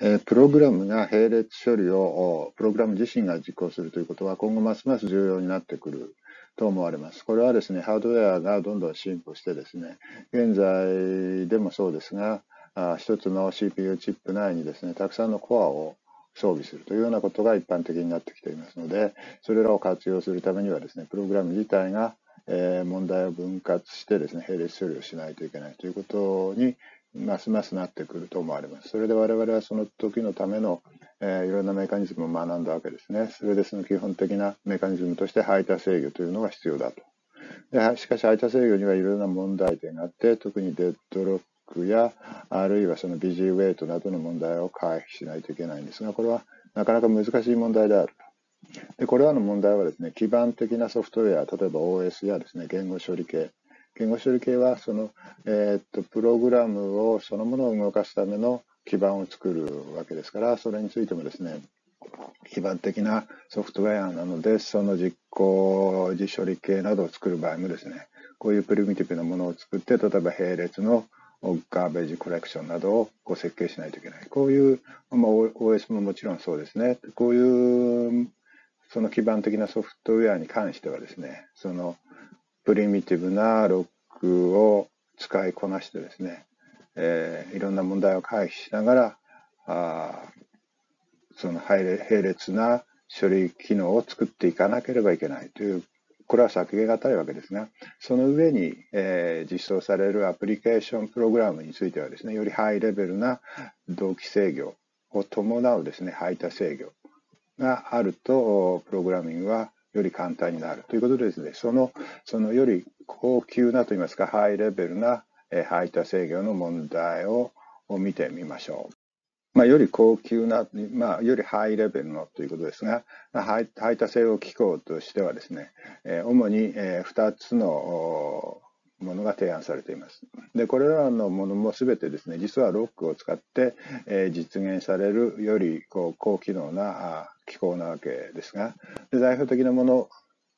えプログラムが並列処理をプログラム自身が実行するということは今後ますます重要になってくると思われます。これはですね、ハードウェアがどんどん進歩してですね、現在でもそうですが、あ一つの CPU チップ内にですね、たくさんのコアを装備するというようなことが一般的になってきていますので、それらを活用するためにはですね、プログラム自体が問題を分割してですね、並列処理をしないといけないということにますますなってくると思われます。それで我々はその時のための、えー、いろんなメカニズムを学んだわけですね。それでその基本的なメカニズムとして排他制御というのが必要だと。でしかし排他制御にはいろいろな問題点があって、特にデッドロックや、あるいはそのビジーウェイトなどの問題を回避しないといけないんですが、これはなかなか難しい問題であると。でこれらの問題はですね、基盤的なソフトウェア、例えば OS やですね、言語処理系、言語処理系はその、えー、っとプログラムをそのものを動かすための基盤を作るわけですから、それについてもですね、基盤的なソフトウェアなので、その実行時処理系などを作る場合もですね、こういうプリミティブなものを作って、例えば並列のガーベージコレクションなどをこう設計しないといけない。こういう、まあ、OS ももちろんそうですね。こういうその基盤的なソフトウェアに関してはですね、そのプリミティブなロックを使いこなしてですね、えー、いろんな問題を回避しながら、あその並列な処理機能を作っていかなければいけないという、これは避けがたいわけですが、その上に、えー、実装されるアプリケーションプログラムについてはですね、よりハイレベルな同期制御を伴うですね、排他制御があると、プログラミングはより簡単になるということでですね、その、そのより高級なといいますか、ハイレベルな排他制御の問題を見てみましょう。まあ、より高級な、まあ、よりハイレベルのということですが、排他制御機構としてはですね、主に2つのものが提案されています。で、これらのものも全てですね、実はロックを使って、え実現されるよりこう高機能な機構なわけですが、で代表的なもの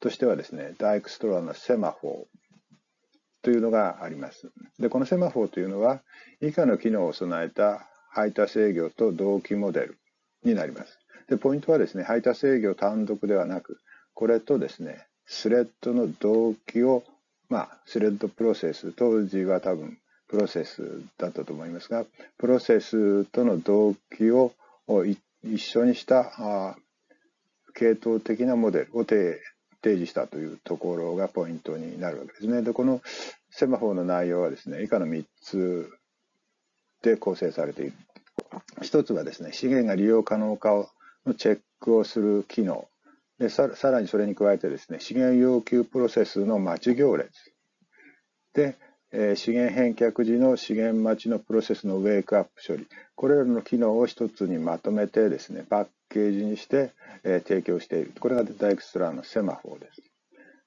としてはですね、ダイクストラのセマフォーというのがあります。で、このセマフォーというのは、以下の機能を備えた排他制御と同期モデルになります。で、ポイントはですね、排他制御単独ではなく、これとですね、スレッドの同期を、まあ、スレッドプロセス、当時は多分プロセスだったと思いますが、プロセスとの同期を一緒にした系統的なモデルを提示したというところがポイントになるわけですね。で、このセマフォーの内容はですね、以下の3つで構成されている。1つはですね、資源が利用可能かのチェックをする機能。でさらにそれに加えてですね、資源要求プロセスの待ち行列。で、え資源返却時の資源待ちのプロセスのウェイクアップ処理。これらの機能を一つにまとめてですね、パッケージにして、え提供している。これがダイクストラのセマフォーです。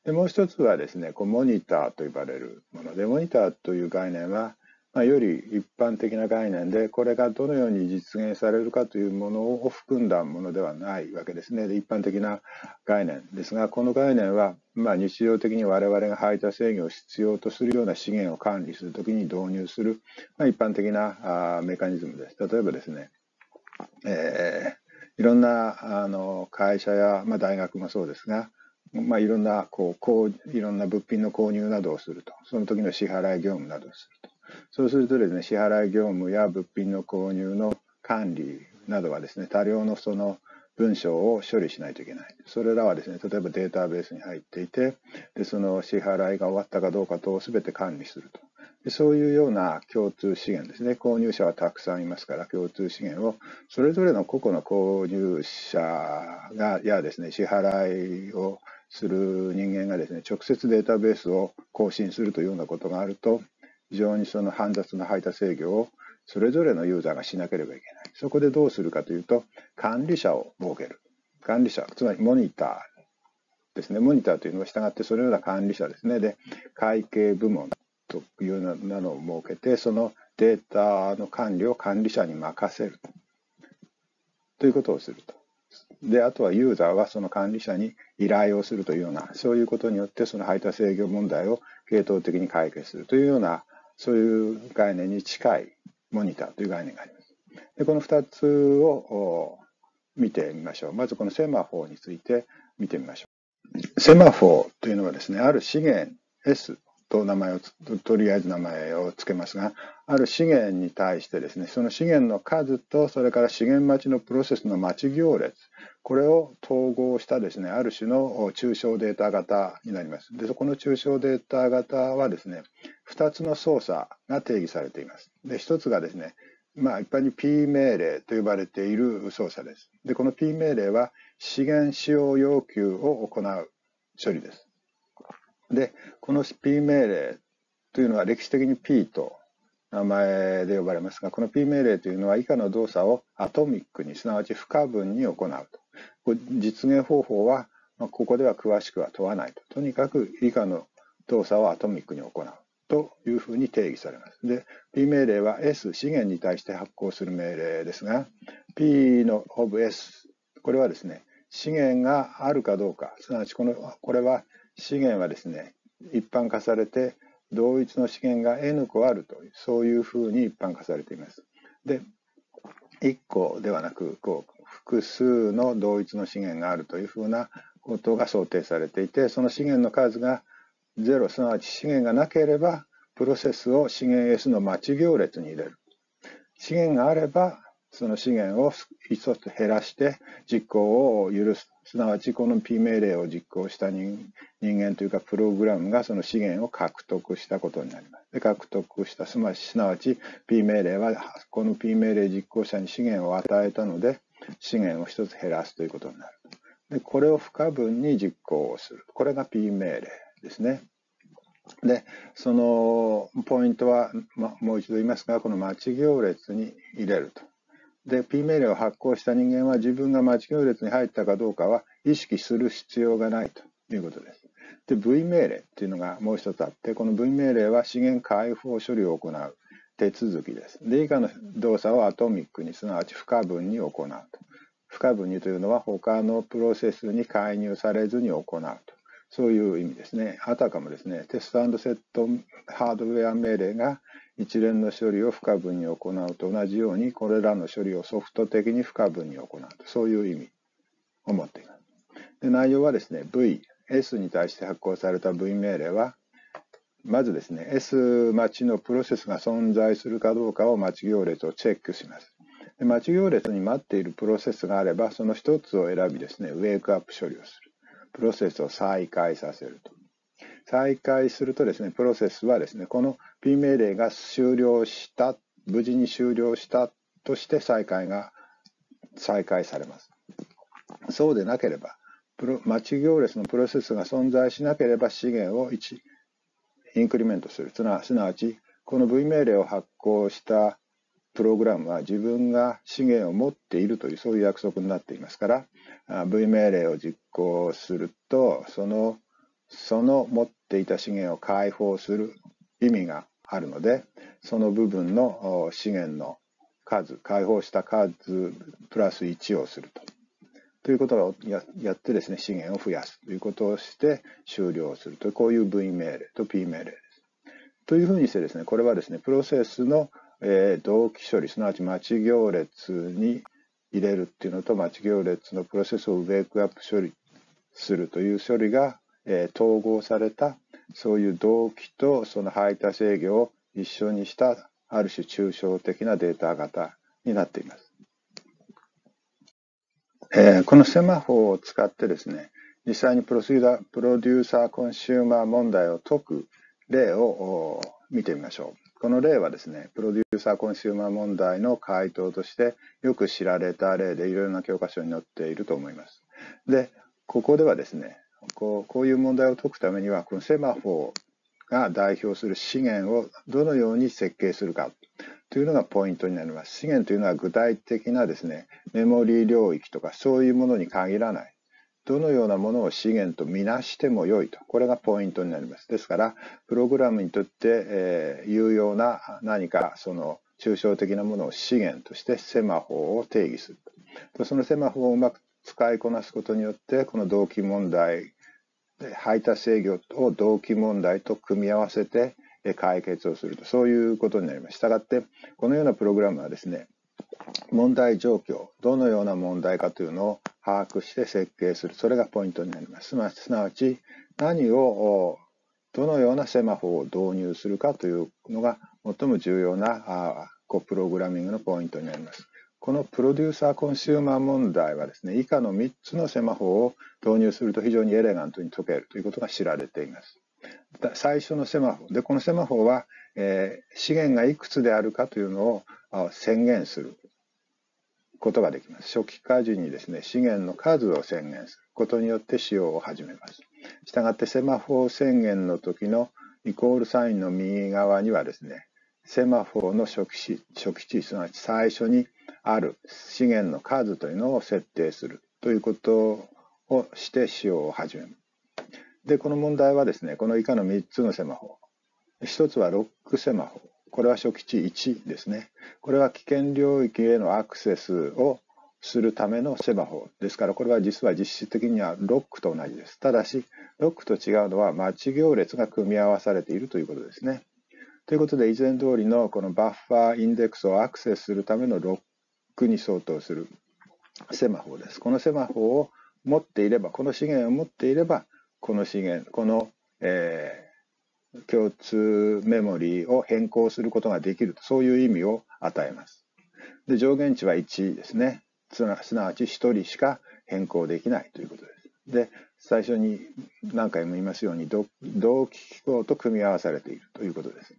でもう一つはですね、こうモニターと呼ばれるもので、モニターという概念は、まあ、より一般的な概念で、これがどのように実現されるかというものを含んだものではないわけですね。で一般的な概念ですが、この概念は、まあ、日常的に我々が排他制御を必要とするような資源を管理するときに導入する、まあ、一般的なあメカニズムです。例えばですね、えー、いろんなあの会社や、まあ、大学もそうですが、まあ、いろんなこうこういろんな物品の購入などをすると、その時の支払い業務などをすると。そうするとですね、支払い業務や物品の購入の管理などはですね、多量のその文章を処理しないといけない。それらはですね、例えばデータベースに入っていて、でその支払いが終わったかどうか等を全て管理すると。そういうような共通資源ですね。購入者はたくさんいますから、共通資源をそれぞれの個々の購入者がやですね、支払いをする人間がですね、直接データベースを更新するというようなことがあると、非常にその煩雑な配達制御をそれぞれのユーザーがしなければいけない。そこでどうするかというと、管理者を設ける。管理者、つまりモニターですね。モニターというのは従ってそのような管理者ですね。で、会計部門というようなのを設けて、そのデータの管理を管理者に任せるということをすると。で、あとはユーザーはその管理者に依頼をするというような、そういうことによってその配達制御問題を系統的に解決するというようなそういう概念に近いモニターという概念があります。でこの2つを見てみましょう。まずこのセマフォーについて見てみましょう。セマフォーというのはですね、ある資源 S と名前をとりあえず名前を付けますが、ある資源に対してですね、その資源の数と、それから資源待ちのプロセスの待ち行列、これを統合したですね、ある種の抽象データ型になります。で、そこの抽象データ型はですね、2つの操作が定義されています。で、1つがですね、まあ、一般に P 命令と呼ばれている操作です。で、この P 命令は資源使用要求を行う処理です。で、この P 命令というのは歴史的に P と名前で呼ばれますが、この P 命令というのは以下の動作をアトミックに、すなわち不可分に行うと。実現方法は、ここでは詳しくは問わないと。とにかく以下の動作をアトミックに行うというふうに定義されます。で、P 命令は S 資源に対して発行する命令ですが、P の of S、これはですね、資源があるかどうか、すなわちこの、これは資源はですね、一般化されて、同一の資源が N 個あるという、そういうふうに一般化されています。で、1個ではなく、こう、複数の同一の資源があるというふうなことが想定されていて、その資源の数が0、すなわち資源がなければ、プロセスを資源 S の待ち行列に入れる。資源があれば、その資源を一つ減らして実行を許す。すなわちこの P 命令を実行した人間というかプログラムがその資源を獲得したことになります。で獲得したすなわち P 命令はこの P 命令実行者に資源を与えたので資源を一つ減らすということになる。でこれを不可分に実行をする。これが P 命令ですね。で、そのポイントは、ま、もう一度言いますが、この待ち行列に入れると。で、P 命令を発行した人間は自分が待ち行列に入ったかどうかは意識する必要がないということです。で、V 命令っていうのがもう一つあって、この V 命令は資源解放処理を行う手続きです。で、以下の動作をアトミックに、すなわち不可分に行うと。不可分にというのは他のプロセスに介入されずに行うと。そういう意味ですね。あたかもですね、テストセットハードウェア命令が一連の処理を不可分に行うと同じように、これらの処理をソフト的に不可分に行うと、そういう意味を持っています。で内容はですね、V、S に対して発行された V 命令は、まずですね、S 待ちのプロセスが存在するかどうかを待ち行列をチェックします。で待ち行列に待っているプロセスがあれば、その一つを選びですね、ウェイクアップ処理をする。プロセスを再開させると。再開するとですね、プロセスはですね、この P 命令が終了した、無事に終了したとして再開が再開されます。そうでなければ、プロ待ち行列のプロセスが存在しなければ資源を1インクリメントする。すなわち、この V 命令を発行したプログラムは自分が資源を持っているというそういう約束になっていますから V 命令を実行するとそのその持っていた資源を解放する意味があるのでその部分の資源の数解放した数プラス1をすると。ということをややってですね資源を増やすということをして終了するとこういう V 命令と P 命令です。というふうにしてですねこれはですねプロセスの、えー、同期処理すなわち待ち行列に入れるっていうのと待ち行列のプロセスをウェイクアップ処理するという処理がえー、統合されたそういう同期とその排他制御を一緒にしたある種抽象的なデータ型になっています。えー、このセマフォーを使ってですね、実際にプロシーダプロデューサーコンシューマー問題を解く例を見てみましょう。この例はですね、プロデューサーコンシューマー問題の回答としてよく知られた例でいろいろな教科書に載っていると思います。で、ここではですね、こうこういう問題を解くためにはこのセマフォーが代表する資源をどのように設計するかというのがポイントになります。資源というのは具体的なですねメモリー領域とかそういうものに限らない。どのようなものを資源とみなしても良いと。これがポイントになります。ですから、プログラムにとって、えー、有用な何かその抽象的なものを資源としてセマフォーを定義すると。そのセマフォーをうまく使いこなすことによってこの動機問題排他制御を動機問題と組み合わせて解決をするとそういうことになります。したがってこのようなプログラムはですね問題状況、どのような問題かというのを把握して設計する。それがポイントになります。すなわち、何を、どのようなセマホを導入するかというのが最も重要なあプログラミングのポイントになります。このプロデューサーコンシューマー問題はですね、以下の3つのセマホを導入すると非常にエレガントに解けるということが知られています。最初のセマホ。で、このセマホは、えー、資源がいくつであるかというのを宣言することができます。初期化時にですね、資源の数を宣言することによって使用を始めます。したがってセマホ宣言の時のイコールサインの右側にはですね、セマフォーの初期値、初期値、すなわち最初にある資源の数というのを設定するということをして使用を始める。で、この問題はですね、この以下の3つのセマホ。1つはロックセマホ。これは初期値1ですね。これは危険領域へのアクセスをするためのセマホですから、これは実は実質的にはロックと同じです。ただし、ロックと違うのは待ち行列が組み合わされているということですね。ということで、以前通りのこのバッファーインデックスをアクセスするためのロックに相当するセマホです。このセマホを持っていれば、この資源を持っていれば、この資源、この、えー、共通メモリーを変更することができると、そういう意味を与えます。で上限値は1ですね。すなわち1人しか変更できないということです。で、最初に何回も言いますように、同期機構と組み合わされているということです。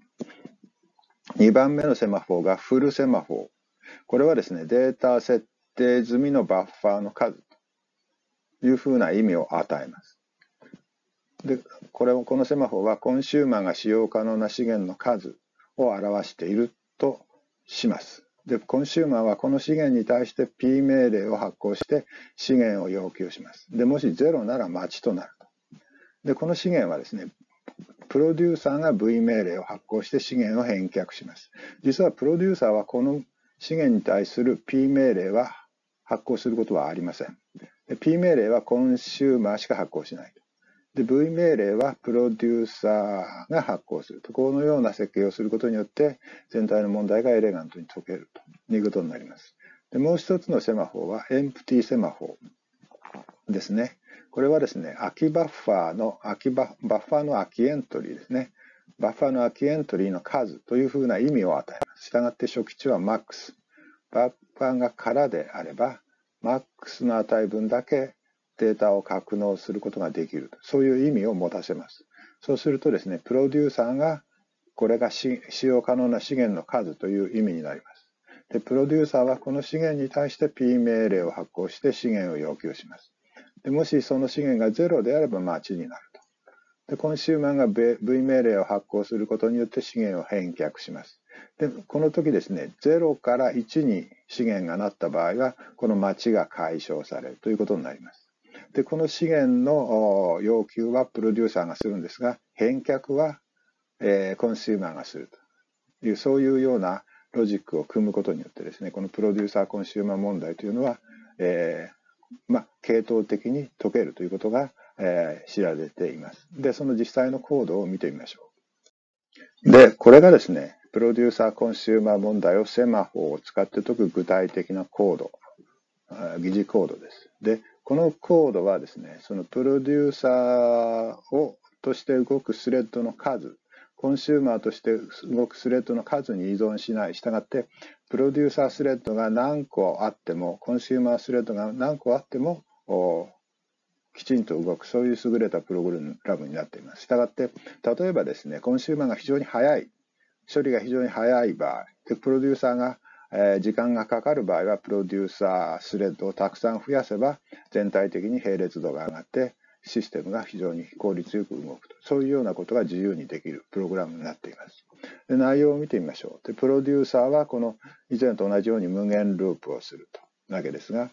2番目のセマフォーがフルセマフォー。これはですね、データ設定済みのバッファーの数というふうな意味を与えます。で、これを、このセマフォーはコンシューマーが使用可能な資源の数を表しているとします。で、コンシューマーはこの資源に対して P 命令を発行して資源を要求します。で、もし0なら待ちとなると。で、この資源はですね、プロデューサーが V 命令を発行して資源を返却します。実はプロデューサーはこの資源に対する P 命令は発行することはありません。P 命令はコンシューマーしか発行しない。で、V 命令はプロデューサーが発行すると。このような設計をすることによって、全体の問題がエレガントに解けるということになります。でもう一つのセマフォーは、エンプティセマフォーですね。これはですね、空きバッファーの、空きババッファーの空きエントリーですね。バッファの空きエントリーの数というふうな意味を与えます。したがって初期値は MAX。バッファーが空であれば、MAX の値分だけデータを格納することができる。そういう意味を持たせます。そうするとですね、プロデューサーがこれが使用可能な資源の数という意味になります。で、プロデューサーはこの資源に対して P 命令を発行して資源を要求します。でもしその資源が0であれば待ちになる。で、コンシューマーが V 命令を発行することによって資源を返却します。で、この時ですね、0から1に資源がなった場合は、この待ちが解消されるということになります。で、この資源の要求はプロデューサーがするんですが、返却は、えー、コンシューマーがするという、そういうようなロジックを組むことによってですね、このプロデューサーコンシューマー問題というのは、えー、まあ、系統的に解けるということが、えー、知られています。で、その実際のコードを見てみましょう。で、これがですね、プロデューサーコンシューマー問題をセマフォを使って解く具体的なコード、疑似コードです。で、このコードはですね、そのプロデューサーをとして動くスレッドの数、コンシューマーとして動くスレッドの数に依存しない。したがって、プロデューサースレッドが何個あっても、コンシューマースレッドが何個あっても、きちんと動く、そういう優れたプログラムになっています。したがって、例えばですね、コンシューマーが非常に速い、処理が非常に速い場合、でプロデューサーがえ時間がかかる場合は、プロデューサースレッドをたくさん増やせば、全体的に並列度が上がって、システムが非常に効率よく動くと。そういうようなことが自由にできるプログラムになっています。で内容を見てみましょう。で、プロデューサーはこの以前と同じように無限ループをするとわけですが、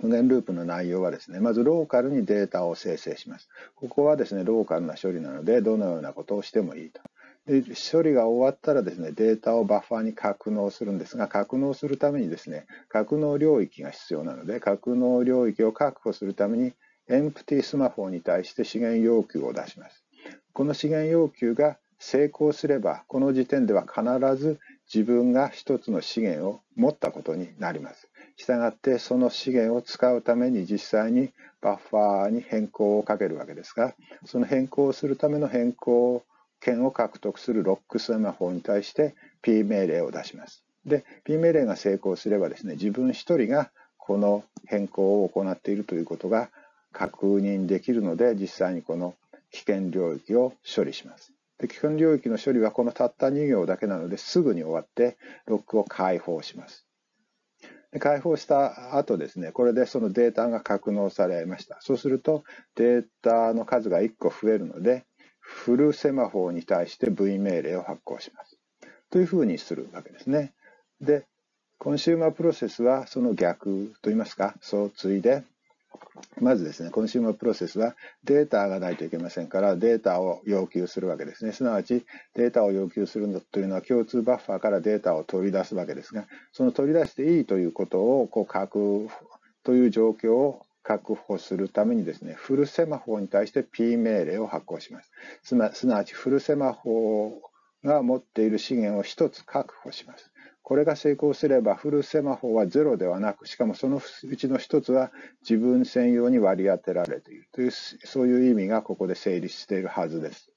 無限ループの内容はですね、まずローカルにデータを生成します。ここはですね、ローカルな処理なので、どのようなことをしてもいいと。で処理が終わったらですね、データをバッファーに格納するんですが、格納するためにですね、格納領域が必要なので、格納領域を確保するために、エンプティスマホに対して資源要求を出します。この資源要求が成功すれば、この時点では必ず自分が一つの資源を持ったことになります。したがってその資源を使うために実際にバッファーに変更をかけるわけですがその変更をするための変更権を獲得するロックスマホに対して P 命令を出します。で P 命令が成功すればですね自分一人がこの変更を行っているということが確認できるので実際にこの危険領域を処理します。で危険領域の処理はこのたった2行だけなのですぐに終わってロックを解放します。開放した後ですね、これでそのデータが格納されました。そうするとデータの数が1個増えるので、フルセマフォーに対して V 命令を発行します。というふうにするわけですね。で、コンシューマープロセスはその逆といいますか、そうついで、まずですね、コンシューマープロセスはデータがないといけませんから、データを要求するわけですね。すなわち、データを要求するというのは共通バッファーからデータを取り出すわけですが、その取り出していいということをこう書くという状況を確保するためにですね、フルセマホーに対して P 命令を発行します。すなわち、フルセマホーが持っている資源を1つ確保します。これが成功すればフルセマホはゼロではなく、しかもそのうちの一つは自分専用に割り当てられているという、そういう意味がここで成立しているはずです。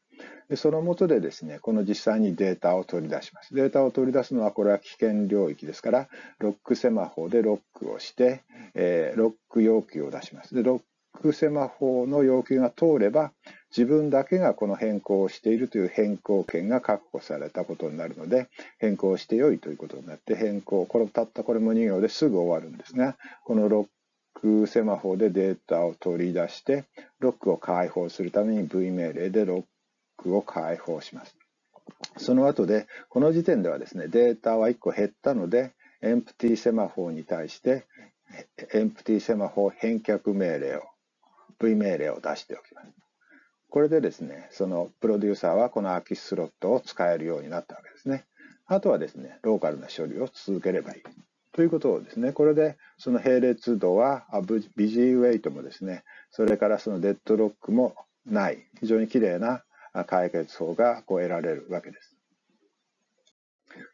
でその下でですね、この実際にデータを取り出します。データを取り出すのは、これは危険領域ですから、ロックセマホでロックをして、えー、ロック要求を出します。でロックセマホの要求が通れば、自分だけがこの変更をしているという変更権が確保されたことになるので、変更してよいということになって、変更、これたったこれも2行ですぐ終わるんですが、このロックセマホでデータを取り出して、ロックを解放するために V 命令でロックを解放します。その後で、この時点ではですね、データは1個減ったので、エンプティセマホに対して、エンプティセマホ返却命令を、V 命令を出しておきます。これでですね、そのプロデューサーはこの空きスロットを使えるようになったわけですね。あとはですね、ローカルな処理を続ければいい。ということをですね、これでその並列度は、ビジーウェイトもですね、それからそのデッドロックもない、非常にきれいな解決法がこう得られるわけです。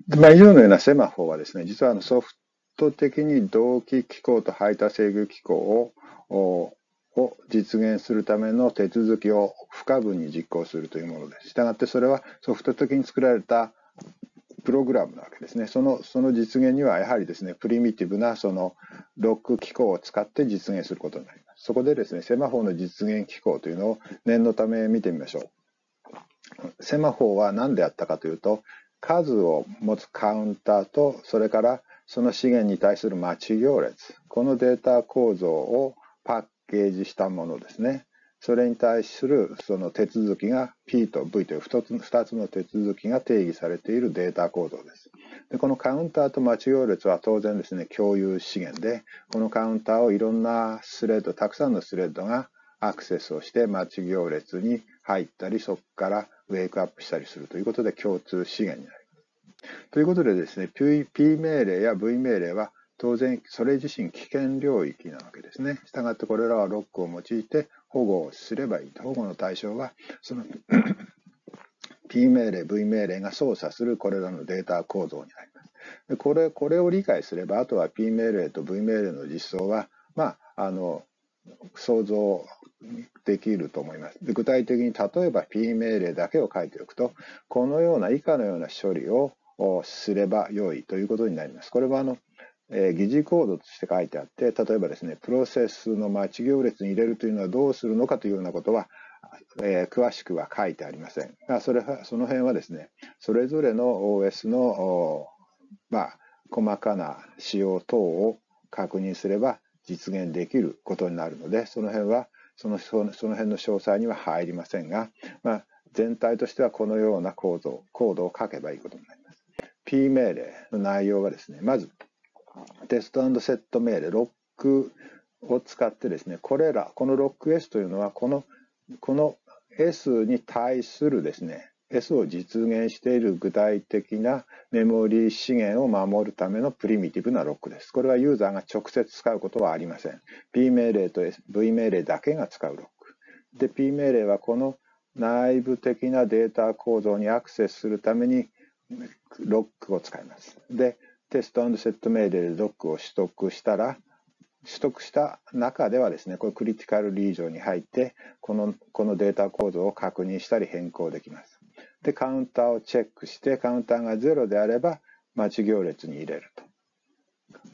まあ、以上のようなセマフォーはですね、実はあのソフト的に同期機構と排他制御機構をを実現するための手続きを不可分に実行するというものです。したがってそれはソフト的に作られたプログラムなわけですね。そのその実現にはやはりですね、プリミティブなそのロック機構を使って実現することになります。そこでですね、セマホーの実現機構というのを念のため見てみましょう。セマホーは何であったかというと、数を持つカウンターと、それからその資源に対する待ち行列、このデータ構造をゲージしたものですね。それに対するその手続きが P と V という2つ ,2 つの手続きが定義されているデータ構造です。でこのカウンターと待ち行列は当然ですね、共有資源で、このカウンターをいろんなスレッド、たくさんのスレッドがアクセスをして待ち行列に入ったり、そこからウェイクアップしたりするということで共通資源になります。ということでですね、P, P 命令や V 命令は当然それ自身危険領域なわけですね。したがってこれらはロックを用いて保護をすればいいと。保護の対象はその P 命令、V 命令が操作するこれらのデータ構造になります。でこれこれを理解すれば、あとは P 命令と V 命令の実装は、まあ、あの想像できると思います。で具体的に例えば P 命令だけを書いておくと、このような以下のような処理をすれば良いということになります。これはあのえー、疑似コードとして書いてあって、例えばですね、プロセスの待ち行列に入れるというのはどうするのかというようなことは、えー、詳しくは書いてありませんが、それは、その辺はですね、それぞれの OS の、まあ、細かな仕様等を確認すれば実現できることになるので、その辺は、そのその辺の詳細には入りませんが、まあ、全体としてはこのような構造、コードを書けばいいことになります。P 命令の内容はですね、まず、テストセット命令、ロックを使ってですね、これら、このロック S というのは、この、この S に対するですね、S を実現している具体的なメモリー資源を守るためのプリミティブなロックです。これはユーザーが直接使うことはありません。P 命令と V 命令だけが使うロック。で、P 命令はこの内部的なデータ構造にアクセスするためにロックを使います。で、テストセット命令でロックを取得したら、取得した中ではですね、これクリティカルリージョンに入って、このこのデータ構造を確認したり変更できます。で、カウンターをチェックして、カウンターが0であれば、待ち行列に入れると。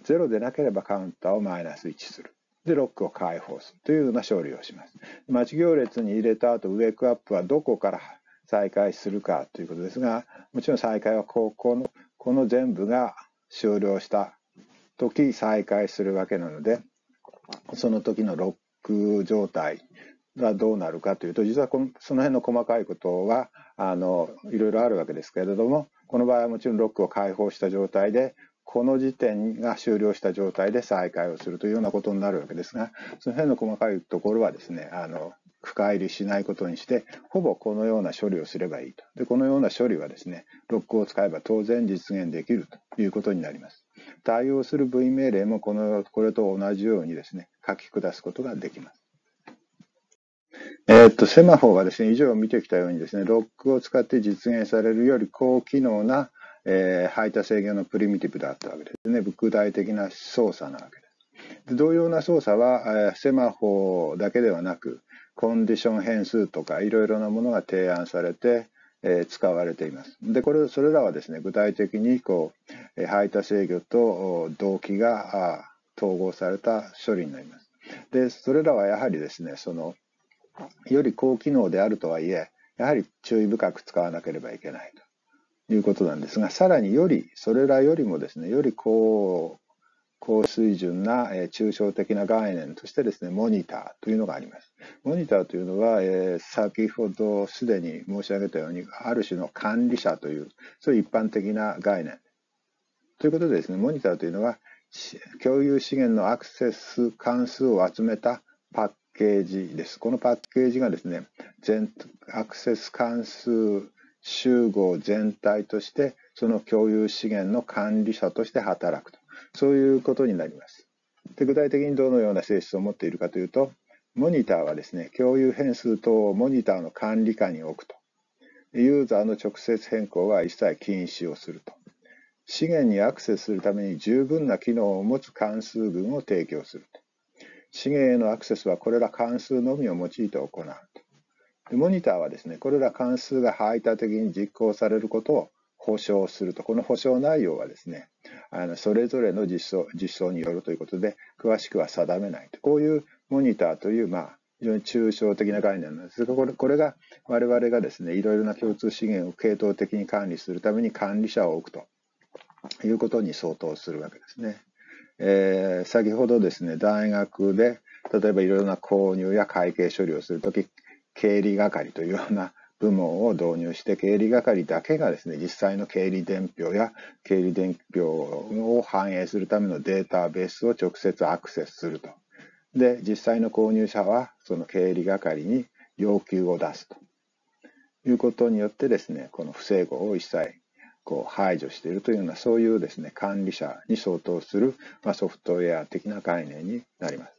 0でなければカウンターをマイナス1する。で、ロックを解放するというような処理をします。待ち行列に入れた後、ウェイクアップはどこから再開するかということですが、もちろん再開はここの、この全部が終了した時再開するわけなので、その時のロック状態がどうなるかというと、実はこのその辺の細かいことは、あの、いろいろあるわけですけれども、この場合はもちろんロックを解放した状態で、この時点が終了した状態で再開をするというようなことになるわけですが、その辺の細かいところはですね、あの、深入りしないことにして、ほぼこのような処理をすればいいと。で、このような処理はですね、ロックを使えば当然実現できるということになります。対応する V 命令もこの、これと同じようにですね、書き下すことができます。えー、っと、セマフォーはですね、以上見てきたようにですね、ロックを使って実現されるより高機能な、えー、排他制御のプリミティブだったわけですね。具体的な操作なわけです。で同様な操作は、えー、セマフォーだけではなく、コンディション変数とかいろいろなものが提案されて、えー、使われています。で、これ、それらはですね、具体的にこう、え排他制御と動機が統合された処理になります。で、それらはやはりですね、その、より高機能であるとはいえ、やはり注意深く使わなければいけないということなんですが、さらにより、それらよりもですね、より高高水準な、えー、抽象的な概念としてですね、モニターというのがあります。モニターというのは、えー、先ほどすでに申し上げたように、ある種の管理者という、そういう一般的な概念。ということでですね、モニターというのは、共有資源のアクセス関数を集めたパッケージです。このパッケージがですね、全アクセス関数集合全体として、その共有資源の管理者として働くと。そういうことになります。で具体的にどのような性質を持っているかというと、モニターはですね、共有変数等をモニターの管理下に置くと。ユーザーの直接変更は一切禁止をすると。資源にアクセスするために十分な機能を持つ関数群を提供すると。資源へのアクセスはこれら関数のみを用いて行うと。モニターはですね、これら関数が排他的に実行されることを保証すると。この保証内容はですね、あのそれぞれの実装実装によるということで、詳しくは定めないと。こういうモニターという、まあ、非常に抽象的な概念なんですが、これこれが我々がですね、いろいろな共通資源を系統的に管理するために管理者を置くということに相当するわけですね。えー、先ほどですね、大学で、例えばいろいろな購入や会計処理をするとき、経理係というような部門を導入して経理係だけがですね実際の経理伝票や経理伝票を反映するためのデータベースを直接アクセスするとで実際の購入者はその経理係に要求を出すということによってですねこの不整合を一切こう排除しているというようなそういうですね管理者に相当する、まあ、ソフトウェア的な概念になります。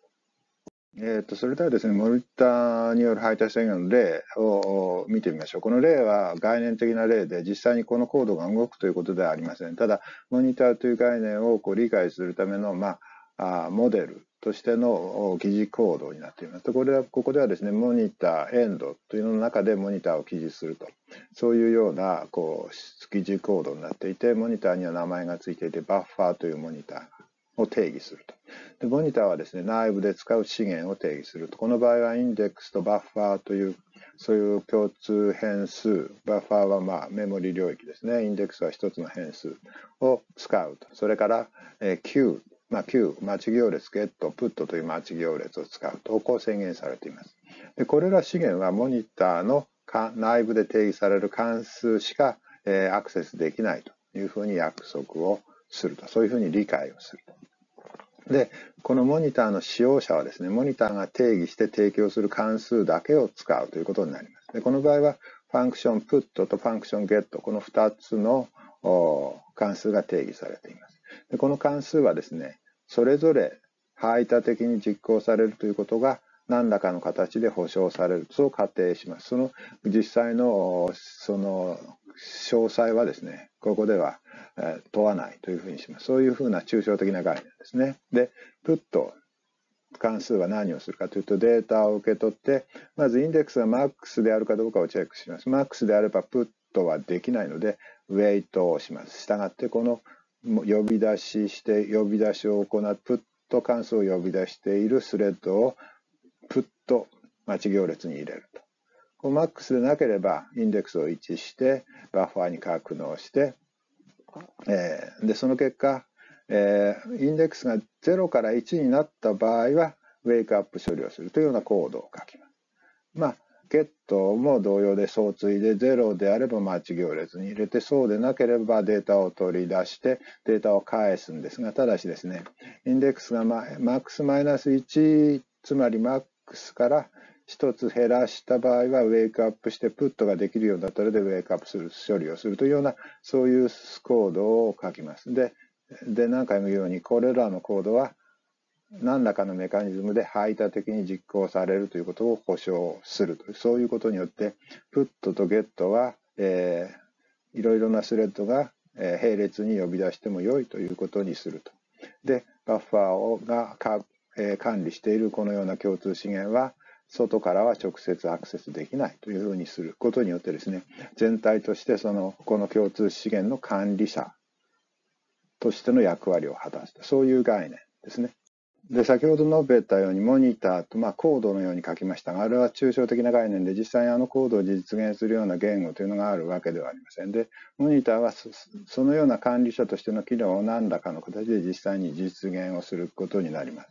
えーと、それではですね、モニターによる排他制御の例を見てみましょう。この例は概念的な例で、実際にこのコードが動くということではありません。ただ、モニターという概念をこう理解するための、まあ、モデルとしての記示コードになっています。これはここではですね、モニターエンドというのの中でモニターを記示すると、そういうようなこう記示コードになっていて、モニターには名前がついていて、バッファーというモニターを定義すると。でモニターはですね、内部で使う資源を定義すると。この場合はインデックスとバッファーという、そういう共通変数、バッファーはまあメモリ領域ですね。インデックスは一つの変数を使うと。それから、え、Q、まあ、Q、待ち行列、ゲット、プットという待ち行列を使うと、こう宣言されています。でこれら資源はモニターの内部で定義される関数しか、え、アクセスできないというふうに約束をすると。そういうふうに理解をすると。で、このモニターの使用者はですね、モニターが定義して提供する関数だけを使うということになります。でこの場合は、ファンクション put とファンクション get、この2つの関数が定義されています。でこの関数はですね、それぞれ排他的に実行されるということが何らかの形で保証される。そう仮定します。その実際のその詳細はですね、ここでは、え問わないというふうにします。そういうふうな抽象的な概念ですね。で、プット関数は何をするかというとデータを受け取ってまずインデックスがマックスであるかどうかをチェックします。マックスであればプットはできないのでウェイトをします。したがってこの呼び出しして呼び出しを行うプット関数を呼び出しているスレッドをプット待ち行列に入れると。マックスでなければインデックスを1してバッファーに格納して、えー、でその結果えー、インデックスが0から1になった場合は、ウェイクアップ処理をするというようなコードを書きます。まあ、ゲットも同様で相対で0であれば待ち行列に入れて、そうでなければデータを取り出してデータを返すんですが、ただしですね、インデックスがマックスマイナス1、つまりマックスから1つ減らした場合はウェイクアップしてプットができるようになったのでウェイクアップする処理をするというようなそういうコードを書きます。で、で何回も言うようにこれらのコードは何らかのメカニズムで排他的に実行されるということを保証するというそういうことによってプットとゲットは、えー、いろいろなスレッドが、並列に呼び出しても良いということにすると。でバッファーをが、えー、管理しているこのような共通資源は外からは直接アクセスできないというふうにすることによってですね全体としてそのこの共通資源の管理者としての役割を果たす。そういう概念ですね。で先ほど述べたようにモニターと、まあ、コードのように書きましたがあれは抽象的な概念で実際にあのコードを実現するような言語というのがあるわけではありません。でモニターはそのような管理者としての機能を何らかの形で実際に実現をすることになります。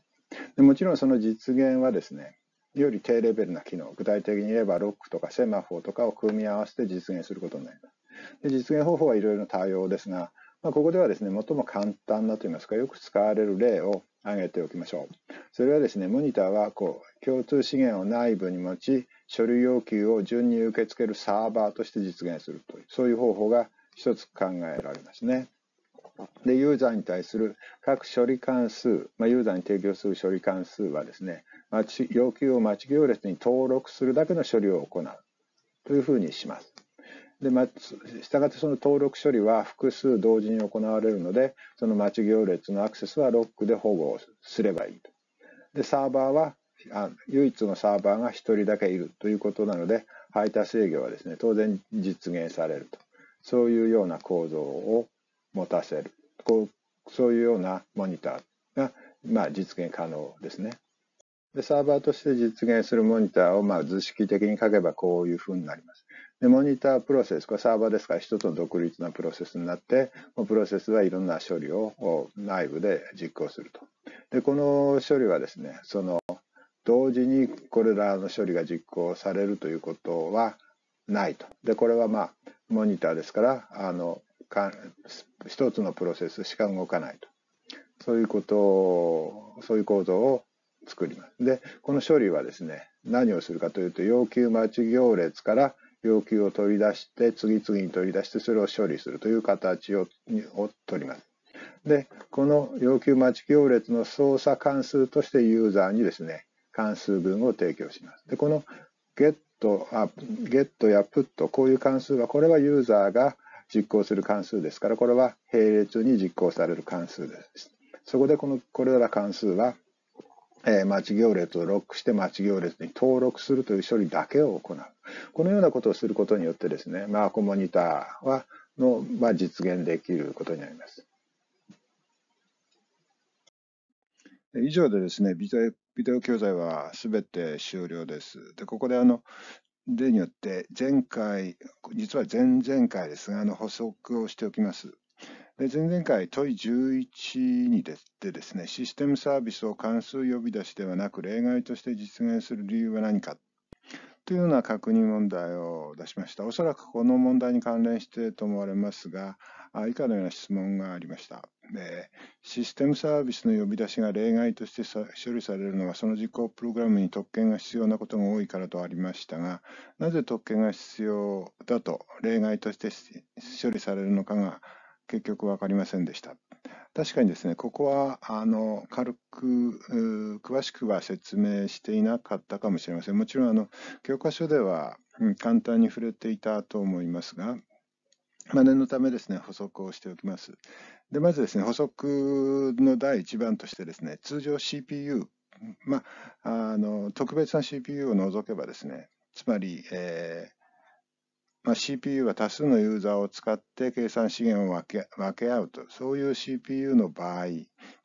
でもちろんその実現はですねより低レベルな機能具体的に言えばロックとかセマフォーとかを組み合わせて実現することになりますで実現方法はいろいろ多様ですがまあ、ここではですね、最も簡単なといいますか、よく使われる例を挙げておきましょう。それはですね、モニターはこう共通資源を内部に持ち、書類要求を順に受け付けるサーバーとして実現するという、そういう方法が一つ考えられますね。で、ユーザーに対する各処理関数、まあ、ユーザーに提供する処理関数はですね、要求を待ち行列に登録するだけの処理を行うというふうにします。で、まあ、したがってその登録処理は複数同時に行われるので、その待ち行列のアクセスはロックで保護すればいいと。で、サーバーは、あ唯一のサーバーが1人だけいるということなので、配達制御はですね、当然実現されると。そういうような構造を持たせる。こうそういうようなモニターが、まあ、実現可能ですね。で、サーバーとして実現するモニターを、まあ、図式的に書けばこういうふうになります。で、モニタープロセス、これサーバーですから一つの独立なプロセスになって、プロセスはいろんな処理を内部で実行すると。で、この処理はですね、その、同時にこれらの処理が実行されるということはないと。で、これはまあ、モニターですから、あの、か一つのプロセスしか動かないと。そういうことを、そういう構造を作ります。で、この処理はですね、何をするかというと、要求待ち行列から要求を取り出して、次々に取り出して、それを処理するという形をを取ります。で、この要求待ち行列の操作関数としてユーザーにですね、関数分を提供します。で、この get、あ get や put、こういう関数は、これはユーザーが実行する関数ですから、これは並列に実行される関数です。そこでこの、これら関数は、えー、待ち行列をロックして待ち行列に登録するという処理だけを行う。このようなことをすることによってですね、マークモニターはの、まあ、実現できることになります。以上でですね、ビデオビデオ教材はすべて終了です。で、ここであの、例によって前回、実は前々回ですが、あの補足をしておきます。で前々回問い11にでですね、システムサービスを関数呼び出しではなく例外として実現する理由は何かというような確認問題を出しました。おそらくこの問題に関連してと思われますが、以下のような質問がありました。でシステムサービスの呼び出しが例外として処理されるのは、その実行プログラムに特権が必要なことが多いからとありましたが、なぜ特権が必要だと例外として処理されるのかが結局分かりませんでした。確かにですね、ここはあの軽く詳しくは説明していなかったかもしれません。もちろんあの教科書では簡単に触れていたと思いますが、まあ、念のためですね、補足をしておきます。で、まずですね、補足の第1番としてですね、通常 CPU、まあ、あの特別な CPU を除けばですね、つまり、えーまあ、CPU は多数のユーザーを使って計算資源を分け分け合うと、そういう CPU の場合、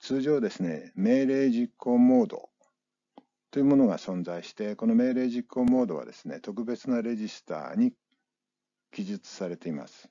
通常ですね、命令実行モードというものが存在して、この命令実行モードはですね、特別なレジスターに記述されています。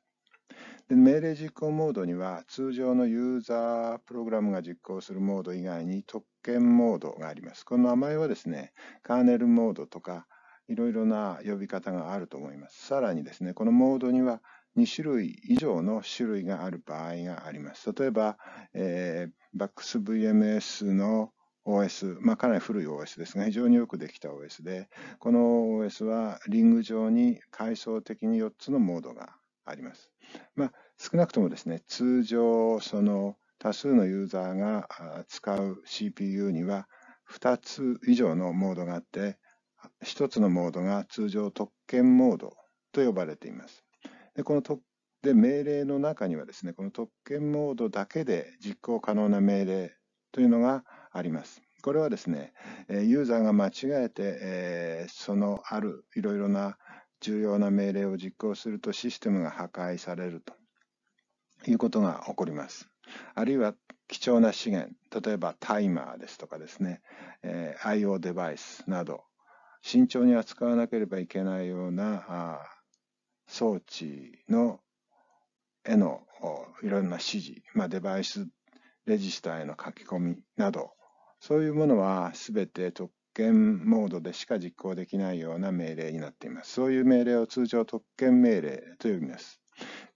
で命令実行モードには通常のユーザープログラムが実行するモード以外に特権モードがあります。この名前はですね、カーネルモードとかいろいろな呼び方があると思います。さらにですね、このモードには2種類以上の種類がある場合があります。例えば、えー、BaxVMS の OS、まあ、かなり古い OS ですが、非常によくできた OS で、この OS はリング上に階層的に4つのモードがあります。まあ、少なくともですね、通常、その多数のユーザーが使う CPU には2つ以上のモードがあって、1つのモードが通常特権モードと呼ばれています。でこの特で命令の中にはですね、この特権モードだけで実行可能な命令というのがあります。これはですね、ユーザーが間違えて、そのあるいろいろな重要な命令を実行するとシステムが破壊されるということが起こります。あるいは貴重な資源、例えばタイマーですとかですね、えー、IO デバイスなど、慎重に扱わなければいけないようなあ装置のへのいろんな指示、まあ、デバイスレジスターへの書き込みなど、そういうものはすべて特権モードでしか実行できないような命令になっています。そういう命令を通常特権命令と呼びます。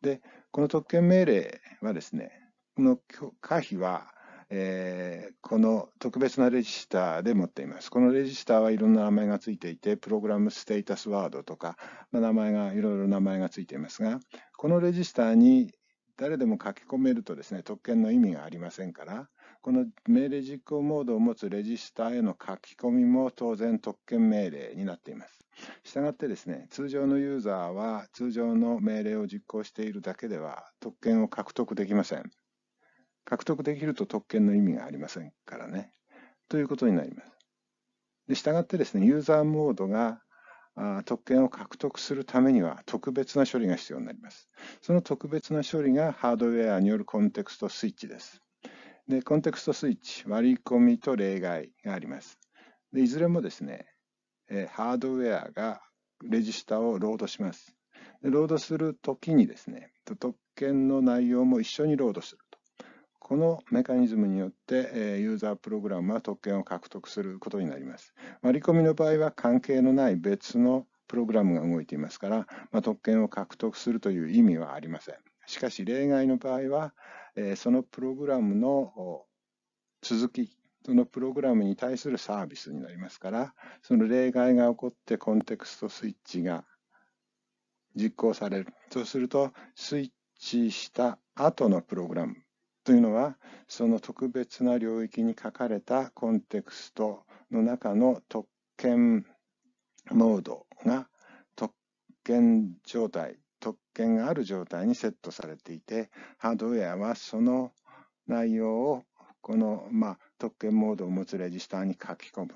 で、この特権命令はですね、この可否は、えー、この特別なレジスターで持っています。このレジスターはいろんな名前がついていて、プログラムステータスワードとか、まあ、名前が、いろいろ名前がついていますが、このレジスターに誰でも書き込めるとですね、特権の意味がありませんから、この命令実行モードを持つレジスターへの書き込みも当然特権命令になっています。したがってですね、通常のユーザーは通常の命令を実行しているだけでは特権を獲得できません。獲得できると特権の意味がありませんからね。ということになります。で、したがってですね、ユーザーモードがあ特権を獲得するためには特別な処理が必要になります。その特別な処理がハードウェアによるコンテクストスイッチです。で、コンテクストスイッチ、割り込みと例外があります。でいずれもですね、えハードウェアがレジスタをロードします。でロードするときにですね、特権の内容も一緒にロードすると。このメカニズムによって、えユーザープログラムは特権を獲得することになります。割り込みの場合は関係のない別のプログラムが動いていますから、まあ、特権を獲得するという意味はありません。しかし例外の場合は、えそのプログラムの続きそのプログラムに対するサービスになりますから、その例外が起こってコンテクストスイッチが実行される。そうすると、スイッチした後のプログラムというのは、その特別な領域に書かれたコンテクストの中の特権モードが特権状態、特権がある状態にセットされていて、ハードウェアはその内容をこの、まあ、特権モードを持つレジスターに書き込む。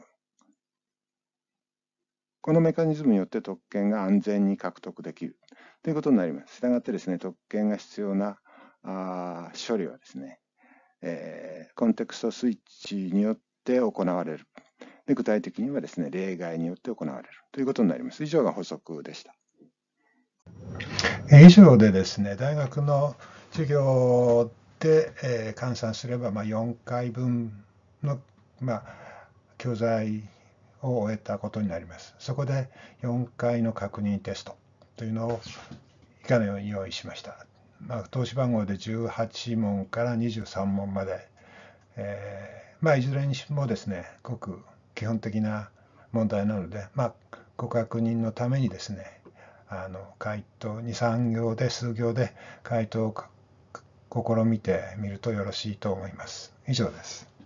このメカニズムによって特権が安全に獲得できるということになります。したがってですね、特権が必要なあ処理はですね、えー、コンテクストスイッチによって行われる。で具体的にはですね、例外によって行われるということになります。以上が補足でした。以上でですね、大学の授業で、えー、換算すれば、まあ、4回分の、まあ、教材を終えたことになります。そこで4回の確認テストというのを以下のように用意しました。まあ、投資番号で18問から23問まで、えー、まあ、いずれにしもですね、ごく基本的な問題なので、まあ、ご確認のためにですね、あの回答2、3行で数行で回答を試みてみるとよろしいと思います。以上です。